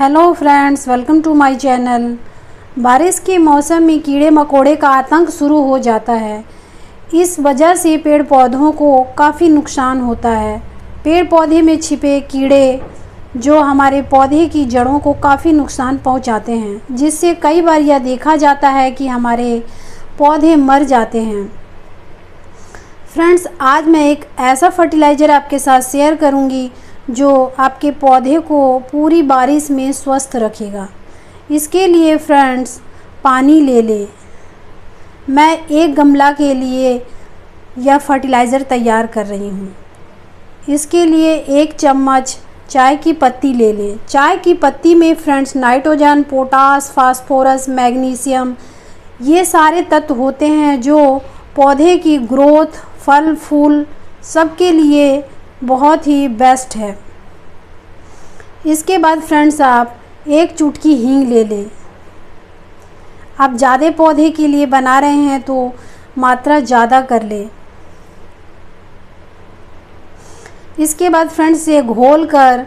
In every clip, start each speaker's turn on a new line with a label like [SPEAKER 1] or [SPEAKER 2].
[SPEAKER 1] Hello friends welcome to my channel बारिश के मौसम में कीड़े मकोड़े का आतंक शुरू हो जाता है। इस वजह से पेड़ पौधों को काफ़ी नुकसान होता है। पेड़ पौधे में छिपे कीड़े जो हमारे पौधे की जड़ों को काफ़ी नुकसान पहुंचाते हैं, जिससे कई बार यह देखा जाता है कि हमारे पौधे मर जाते हैं। फ्रेंड्स आज मैं एक ऐसा फर्टिलाइज़र आपके साथ शेयर करूँगी जो आपके पौधे को पूरी बारिश में स्वस्थ रखेगा। इसके लिए फ्रेंड्स पानी ले ले। मैं एक गमला के लिए यह फर्टिलाइज़र तैयार कर रही हूँ। इसके लिए एक चम्मच चाय की पत्ती ले लें। चाय की पत्ती में friends nitrogen potash phosphorus magnesium ये सारे तत्व होते हैं जो पौधे की ग्रोथ फल, फूल, सबके लिए बहुत ही बेस्ट है। इसके बाद फ्रेंड्स आप एक चुटकी हींग ले लें। आप ज़्यादा पौधे के लिए बना रहे हैं तो मात्रा ज़्यादा कर लें। इसके बाद फ्रेंड्स ये घोल कर,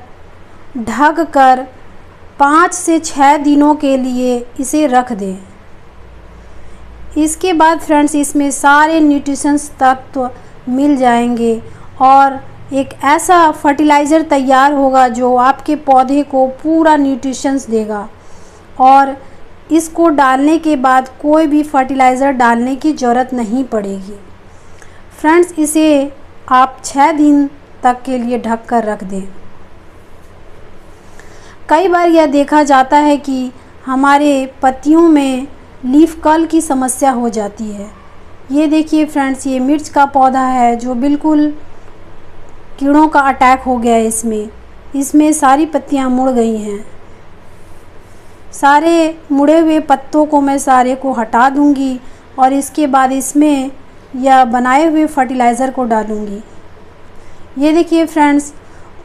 [SPEAKER 1] ढक कर पाँच से छः दिनों के लिए इसे रख दें। इसके बाद फ्रेंड्स इसमें सारे न्यूट्रिशंस तत्व मिल जाएँगे और एक ऐसा फर्टिलाइज़र तैयार होगा जो आपके पौधे को पूरा न्यूट्रिशंस देगा। और इसको डालने के बाद कोई भी फर्टिलाइज़र डालने की ज़रूरत नहीं पड़ेगी। फ्रेंड्स इसे आप छः दिन तक के लिए ढक कर रख दें। कई बार यह देखा जाता है कि हमारे पत्तियों में लीफ कल की समस्या हो जाती है। ये देखिए फ्रेंड्स ये मिर्च का पौधा है जो बिल्कुल कीड़ों का अटैक हो गया है इसमें। इसमें सारी पत्तियाँ मुड़ गई हैं। सारे मुड़े हुए पत्तों को मैं सारे को हटा दूँगी और इसके बाद इसमें या बनाए हुए फर्टिलाइज़र को डालूँगी। ये देखिए फ्रेंड्स,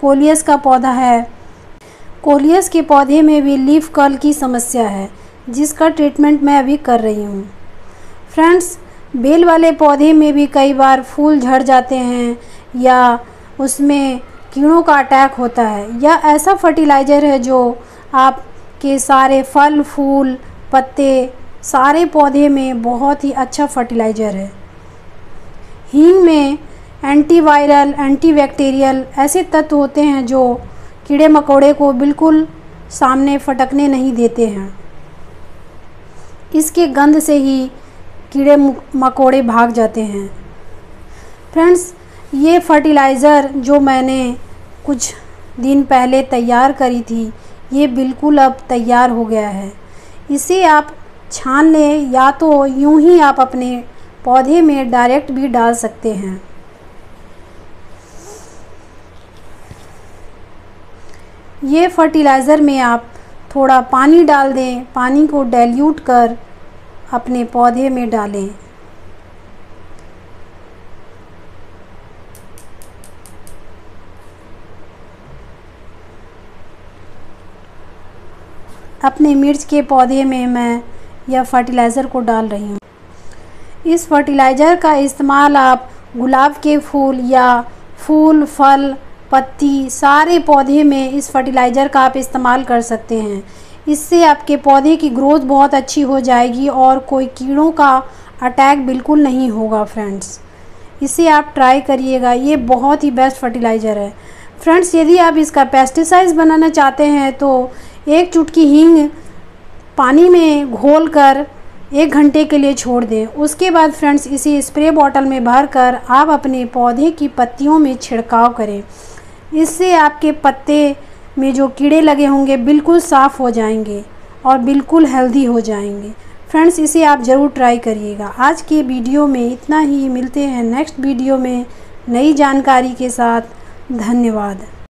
[SPEAKER 1] कोलियस का पौधा है। कोलियस के पौधे में भी लीफ कर्ल की समस्या है, जिसका ट्रीटमेंट मैं अभी कर रही हूँ। फ्रेंड्स, बेल वाले पौधे में भी कई बार फूल झड़ जाते हैं या उसमें कीड़ों का अटैक होता है। यह ऐसा फर्टिलाइज़र है जो आपके सारे फल, फूल, पत्ते, सारे पौधे में बहुत ही अच्छा फर्टिलाइज़र है। हींग में एंटीवायरल, एंटीबैक्टीरियल ऐसे तत्व होते हैं जो कीड़े मकोड़े को बिल्कुल सामने फटकने नहीं देते हैं। इसके गंध से ही कीड़े मकोड़े भाग जाते हैं। फ्रेंड्स ये फर्टिलाइज़र जो मैंने कुछ दिन पहले तैयार करी थी, ये बिल्कुल अब तैयार हो गया है। इसे आप छान लें या तो यूँ ही आप अपने पौधे में डायरेक्ट भी डाल सकते हैं। ये फर्टिलाइज़र में आप थोड़ा पानी डाल दें, पानी को डाइल्यूट कर अपने पौधे में डालें। अपने मिर्च के पौधे में मैं यह फर्टिलाइज़र को डाल रही हूँ। इस फर्टिलाइज़र का इस्तेमाल आप गुलाब के फूल या फूल, फल, पत्ती, सारे पौधे में इस फर्टिलाइज़र का आप इस्तेमाल कर सकते हैं। इससे आपके पौधे की ग्रोथ बहुत अच्छी हो जाएगी और कोई कीड़ों का अटैक बिल्कुल नहीं होगा फ्रेंड्स इसे आप ट्राई करिएगा, ये बहुत ही बेस्ट फर्टिलाइज़र है। फ्रेंड्स यदि आप इसका पेस्टिसाइड्स बनाना चाहते हैं तो एक चुटकी हींग पानी में घोल कर एक घंटे के लिए छोड़ दें। उसके बाद फ्रेंड्स, इसे स्प्रे बॉटल में भर कर आप अपने पौधे की पत्तियों में छिड़काव करें। इससे आपके पत्ते में जो कीड़े लगे होंगे बिल्कुल साफ़ हो जाएँगे और बिल्कुल हेल्दी हो जाएँगे। फ्रेंड्स, इसे आप ज़रूर ट्राई करिएगा। आज के वीडियो में इतना ही। मिलते हैं नेक्स्ट वीडियो में नई जानकारी के साथ। धन्यवाद।